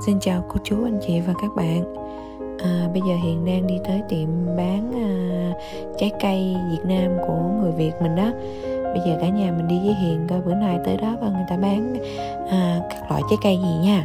Xin chào cô chú anh chị và các bạn. À, Bây giờ Hiền đang đi tới tiệm bán à, trái cây Việt Nam của người Việt mình đó. Bây giờ cả nhà mình đi với Hiền coi bữa nay tới đó và người ta bán à, các loại trái cây gì nha.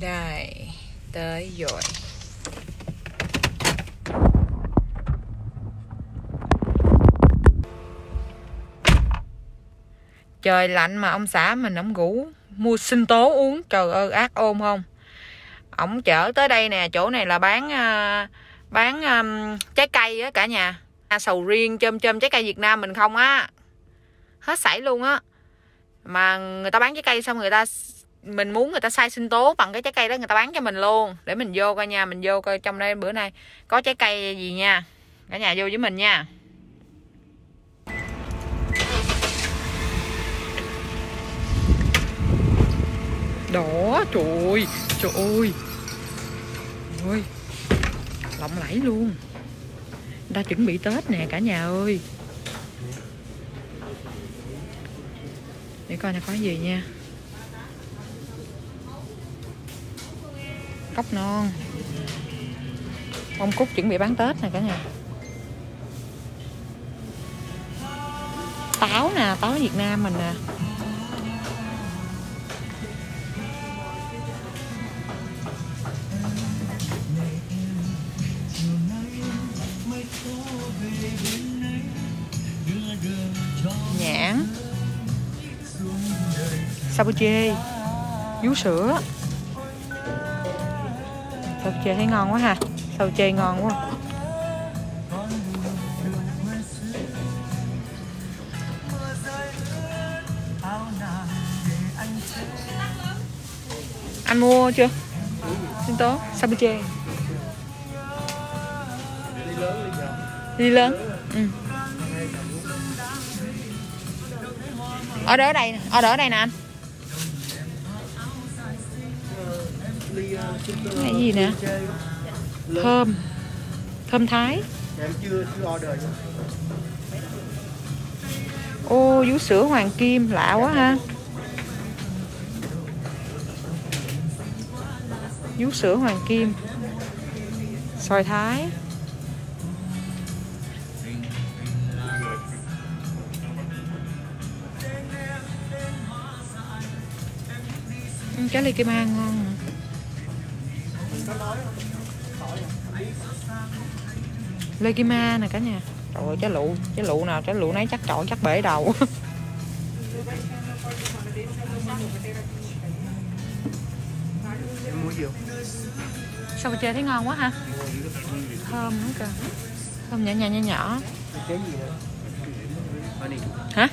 Đây tới rồi trời lạnh mà ông xã mình ông ngủ mua sinh tố uống trời ơi ác ôm không? Ổng chở tới đây nè chỗ này là bán à, bán um, trái cây á cả nhà. À, sầu riêng chôm chôm trái cây việt nam mình không á. Hết sảy luôn á. Mà người ta bán trái cây xong người ta mình muốn người ta sai sinh tố bằng cái trái cây đó người ta bán cho mình luôn. Để mình vô coi nha, mình vô coi trong đây bữa nay có trái cây gì nha. Cả nhà vô với mình nha. Đó, trời ơi trời ơi. Ôi lộng lẫy luôn. Người ta chuẩn bị tết nè cả nhà ơi. Để coi nè, có gì nha. Cốc non. Ông cúc chuẩn bị bán tết nè cả nhà. Táo nè, táo việt nam mình nè. Nhãn. Sabuche vú sữa chè thấy ngon quá ha. Sầu chè ngon quá. Anh mua chưa? Xin tố. Sao chê? Đi lớn. Ừ. ở đó đây ở đó đây nè anh. Cái gì nè? thơm. Thơm thái. Em chưa chưa order chứ ô vú sữa hoàng kim lạ quá ha. Vú sữa hoàng kim. Xoài thái. Trái ly kim an ngon. Lê Kim A nè cả nhà. Trời ơi trái lụ Trái lụ nào trái lụ nấy chắc trội chắc bể đầu. Sao mà chơi thấy ngon quá ha Thơm nữa kìa. Thơm nhỏ nhỏ nhỏ nhỏ. Hả?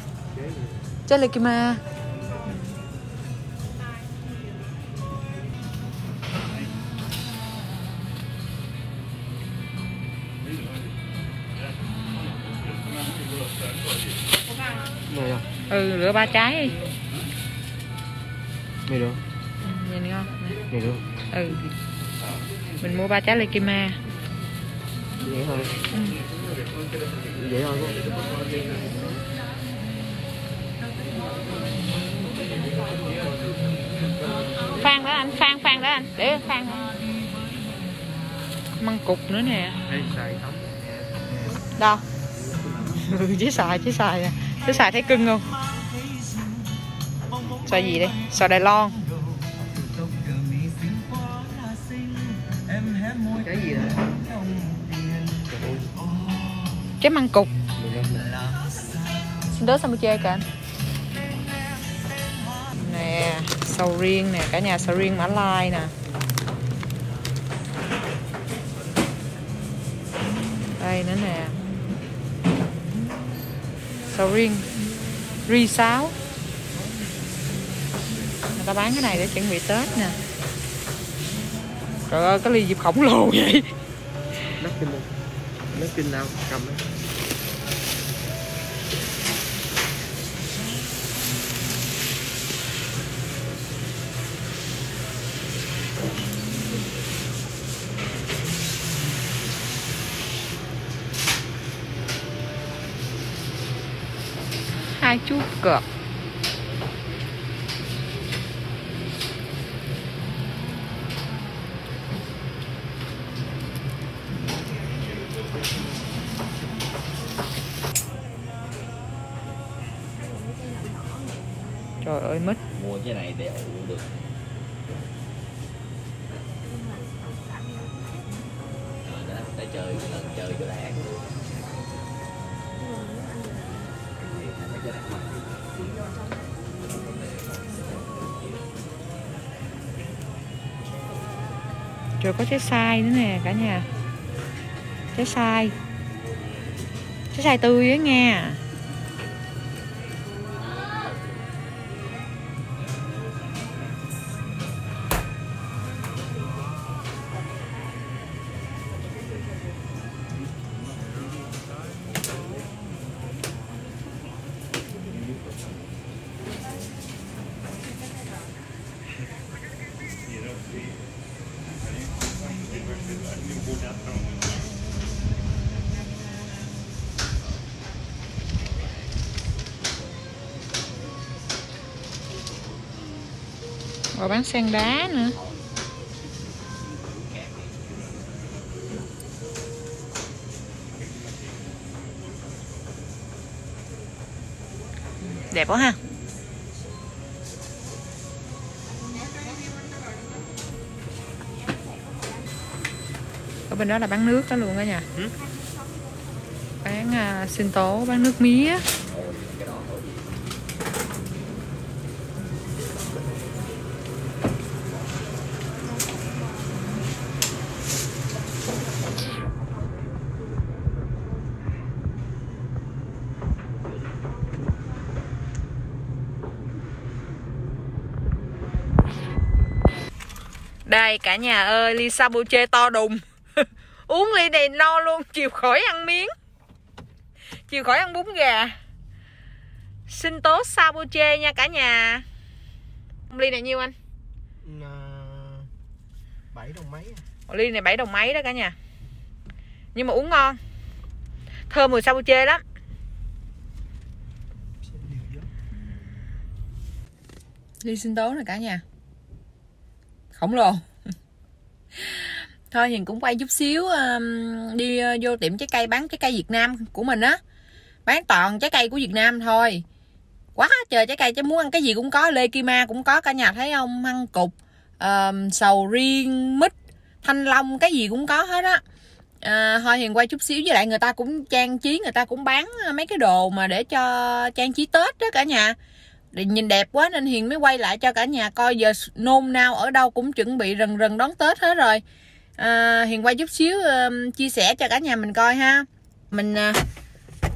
Trái Lê Kim A này à ừ lựa ba trái đi. Này được Ừ, nhìn ngon này được ừ. Mình mua ba trái Lekima. Vậy thôi vậy thôi phan đó anh phan phan đó anh. Để phan. Măng cục nữa nè. Đâu ừ, chứ xài chứ xài à. Chứ xài thấy cưng không? Xoài gì đây? Xoài đài loan. Cái gì đó trái măng cục. Đỡ sao chơi cả anh nè sầu riêng nè cả nhà sầu riêng mã lai nè. Đây nữa nè sầu riêng ri sáo người ta bán cái này để chuẩn bị tết nè. Trời ơi, cái ly dịp khổng lồ vậy. Nắp kinh không kinh nào cầm đấy hai chú cọp trời ơi mít. Mua cái này để ủ được. Rồi có trái sai nữa nè, cả nhà. Trái sai. Trái sai tươi á nha rồi bán sen đá nữa. Đẹp quá ha. Ở bên đó là bán nước đó luôn cả nhà Ừ. bán uh, sinh tố bán nước mía Đây cả nhà ơi, ly sabuche to đùng. Uống ly này no luôn, chịu khỏi ăn miếng. Chịu khỏi ăn bún gà. Sinh tố sabuche nha cả nhà. Ly này nhiêu anh? bảy đồng mấy Ly này 7 đồng mấy đó cả nhà. Nhưng mà uống ngon. Thơm mùi sabuche lắm. Ly sinh tố này cả nhà Khổng lồ Thôi Hiền cũng quay chút xíu um, Đi uh, vô tiệm trái cây bán trái cây Việt Nam của mình á. Bán toàn trái cây của Việt Nam thôi. Quá trời trái cây chứ muốn ăn cái gì cũng có Lê Kima cũng có cả nhà thấy không? Măng cục um, Sầu riêng Mít Thanh long Cái gì cũng có hết á. À, Thôi Hiền quay chút xíu với lại người ta cũng trang trí Người ta cũng bán mấy cái đồ mà để cho trang trí Tết đó cả nhà nhìn đẹp quá nên Hiền mới quay lại cho cả nhà coi giờ nôn nao ở đâu cũng chuẩn bị rần rần đón Tết hết rồi. À, Hiền quay chút xíu uh, chia sẻ cho cả nhà mình coi ha. Mình uh,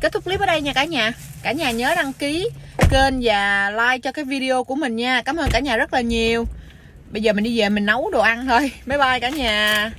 kết thúc clip ở đây nha cả nhà. Cả nhà nhớ đăng ký kênh và like cho cái video của mình nha. Cảm ơn cả nhà rất là nhiều. Bây giờ mình đi về mình nấu đồ ăn thôi. Bye bye cả nhà.